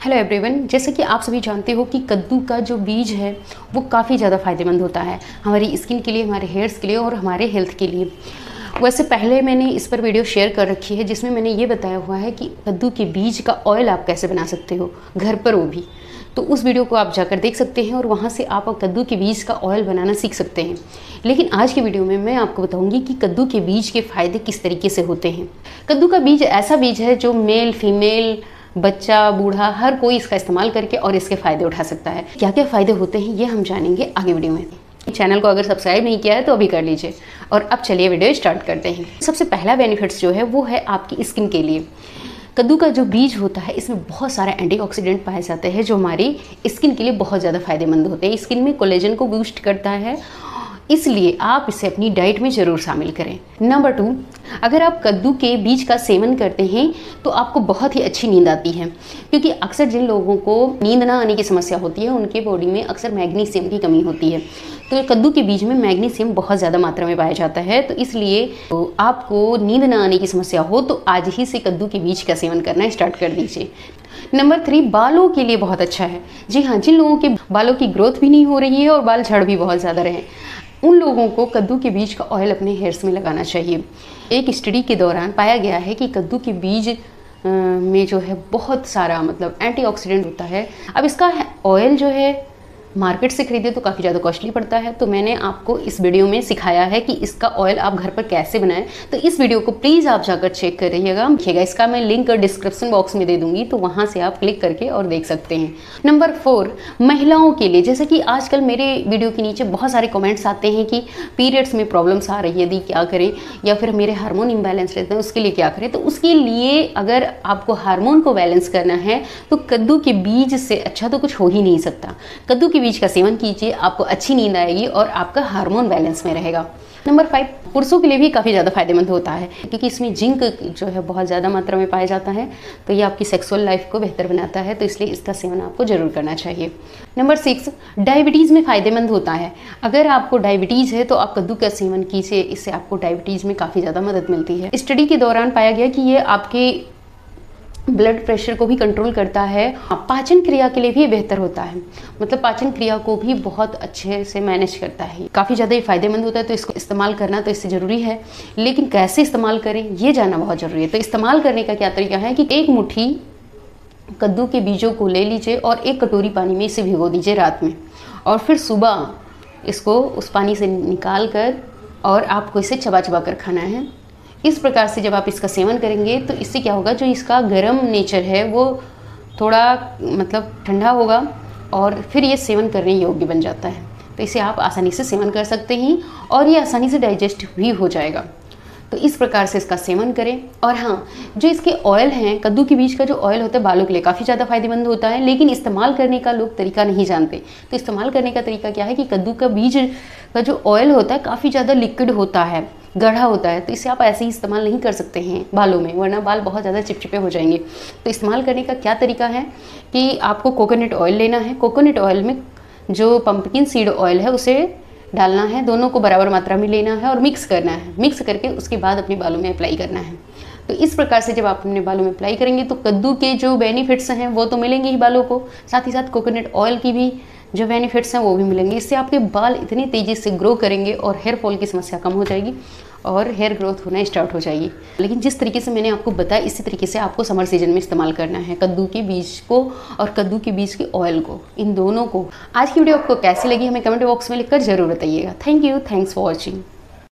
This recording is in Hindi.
हेलो एवरीवन जैसे कि आप सभी जानते हो कि कद्दू का जो बीज है, वो काफ़ी ज़्यादा फ़ायदेमंद होता है हमारी स्किन के लिए, हमारे हेयर्स के लिए और हमारे हेल्थ के लिए। वैसे पहले मैंने इस पर वीडियो शेयर कर रखी है, जिसमें मैंने ये बताया हुआ है कि कद्दू के बीज का ऑयल आप कैसे बना सकते हो, घर पर वो भी। तो उस वीडियो को आप जाकर देख सकते हैं और वहाँ से आप कद्दू के बीज का ऑयल बनाना सीख सकते हैं। लेकिन आज की वीडियो में मैं आपको बताऊँगी कि कद्दू के बीज के फ़ायदे किस तरीके से होते हैं। कद्दू का बीज ऐसा बीज है जो मेल फीमेल बच्चा, बूढ़ा, हर कोई इसका इस्तेमाल करके और इसके फ़ायदे उठा सकता है। क्या क्या फ़ायदे होते हैं, ये हम जानेंगे आगे वीडियो में। चैनल को अगर सब्सक्राइब नहीं किया है तो अभी कर लीजिए। और अब चलिए वीडियो स्टार्ट करते हैं। सबसे पहला बेनिफिट्स जो है, वो है आपकी स्किन के लिए। कद्दू का जो बीज होता है, इसमें बहुत सारे एंटीऑक्सीडेंट पाए जाते हैं, जो हमारी स्किन के लिए बहुत ज़्यादा फ़ायदेमंद होते हैं। स्किन में कोलेजन को बूस्ट करता है इसलिए आप इसे अपनी डाइट में ज़रूर शामिल करें। नंबर टू अगर आप कद्दू के बीज का सेवन करते हैं तो आपको बहुत ही अच्छी नींद आती है। क्योंकि अक्सर जिन लोगों को नींद ना आने की समस्या होती है, उनके बॉडी में अक्सर मैग्नीशियम की कमी होती है। तो कद्दू के बीज में मैग्नीशियम बहुत ज़्यादा मात्रा में पाया जाता है तो इसलिए तो आपको नींद ना आने की समस्या हो तो आज ही से कद्दू के बीज का सेवन करना स्टार्ट कर दीजिए। नंबर थ्री बालों के लिए बहुत अच्छा है। जी हाँ जिन लोगों के बालों की ग्रोथ भी नहीं हो रही है और बाल झड़ भी बहुत ज़्यादा रहे उन लोगों को कद्दू के बीज का ऑयल अपने हेयर्स में लगाना चाहिए। एक स्टडी के दौरान पाया गया है कि कद्दू के बीज में जो है बहुत सारा मतलब एंटीऑक्सीडेंट होता है। अब इसका ऑयल जो है मार्केट से खरीदे तो काफ़ी ज़्यादा कॉस्टली पड़ता है। तो मैंने आपको इस वीडियो में सिखाया है कि इसका ऑयल आप घर पर कैसे बनाएँ। तो इस वीडियो को प्लीज़ आप जाकर चेक कर रहिएगा देखिएगा इसका मैं लिंक डिस्क्रिप्शन बॉक्स में दे दूँगी तो वहाँ से आप क्लिक करके और देख सकते हैं। नंबर फोर महिलाओं के लिए, जैसे कि आजकल मेरे वीडियो के नीचे बहुत सारे कॉमेंट्स आते हैं कि पीरियड्स में प्रॉब्लम्स आ रही है, यदि क्या करें, या फिर मेरे हार्मोन इम्बैलेंस रहते हैं, उसके लिए क्या करें। तो उसके लिए अगर आपको हार्मोन को बैलेंस करना है तो कद्दू के बीज से अच्छा तो कुछ हो ही नहीं सकता। कद्दू के बीज का सेवन कीजिए, आपको अच्छी नींद आएगी और आपका हार्मोन बैलेंस में रहेगा। नंबर फाइव, पुरुषों के लिए भी काफ़ी ज़्यादा फ़ायदेमंद होता है, क्योंकि इसमें जिंक जो है बहुत ज़्यादा मात्रा में पाया जाता है तो ये आपकी सेक्सुअल लाइफ को बेहतर बनाता है तो इसलिए इसका सेवन आपको ज़रूर करना चाहिए। नंबर सिक्स डायबिटीज़ में फ़ायदेमंद होता है। अगर आपको डायबिटीज़ है तो आप कद्दू का सेवन कीजिए, इससे आपको डायबिटीज़ में काफ़ी ज़्यादा मदद मिलती है। स्टडी के दौरान पाया गया कि ये आपके ब्लड प्रेशर को भी कंट्रोल करता है। पाचन क्रिया के लिए भी बेहतर होता है। मतलब पाचन क्रिया को भी बहुत अच्छे से मैनेज करता है। काफ़ी ज़्यादा ये फ़ायदेमंद होता है तो इसको इस्तेमाल करना तो इससे ज़रूरी है। लेकिन कैसे इस्तेमाल करें, ये जानना बहुत ज़रूरी है। तो इस्तेमाल करने का क्या तरीका है कि एक मुट्ठी कद्दू के बीजों को ले लीजिए और एक कटोरी पानी में इसे भिगो दीजिए रात में। और फिर सुबह इसको उस पानी से निकाल कर और आपको इसे चबा चबा कर खाना है। इस प्रकार से जब आप इसका सेवन करेंगे तो इससे क्या होगा, जो इसका गर्म नेचर है, वो थोड़ा मतलब ठंडा होगा और फिर ये सेवन करने योग्य बन जाता है। तो इसे आप आसानी से सेवन कर सकते हैं और ये आसानी से डाइजेस्ट भी हो जाएगा। तो इस प्रकार से इसका सेवन करें। और हाँ जो इसके ऑयल हैं, कद्दू के बीज का जो ऑयल होता है, बालों के लिए काफ़ी ज़्यादा फ़ायदेमंद होता है, लेकिन इस्तेमाल करने का लोग तरीका नहीं जानते। तो इस्तेमाल करने का तरीका क्या है कि कद्दू का बीज का जो ऑयल होता है, काफ़ी ज़्यादा लिक्विड होता है। गढ़ा होता है तो इसे आप ऐसे ही इस्तेमाल नहीं कर सकते हैं बालों में, वरना बाल बहुत ज़्यादा चिपचिपे हो जाएँगे। तो इस्तेमाल करने का क्या तरीका है कि आपको कोकोनट ऑयल लेना है। कोकोनट ऑयल में जो पम्पकिन सीड ऑयल है, उसे डालना है, दोनों को बराबर मात्रा में लेना है और मिक्स करना है। मिक्स करके उसके बाद अपने बालों में अप्लाई करना है। तो इस प्रकार से जब आप अपने बालों में अप्लाई करेंगे तो कद्दू के जो बेनिफिट्स हैं, वो तो मिलेंगे ही बालों को। साथ ही साथ कोकोनट ऑयल की भी जो बेनिफिट्स हैं वो भी मिलेंगे। इससे आपके बाल इतनी तेज़ी से ग्रो करेंगे और हेयर फॉल की समस्या कम हो जाएगी और हेयर ग्रोथ होना स्टार्ट हो जाएगी। लेकिन जिस तरीके से मैंने आपको बताया, इसी तरीके से आपको समर सीज़न में इस्तेमाल करना है, कद्दू के बीज को और कद्दू के बीज के ऑयल को, इन दोनों को। आज की वीडियो आपको कैसी लगी, हमें कमेंट बॉक्स में लिखकर ज़रूर बताइएगा। Thank you thanks for watching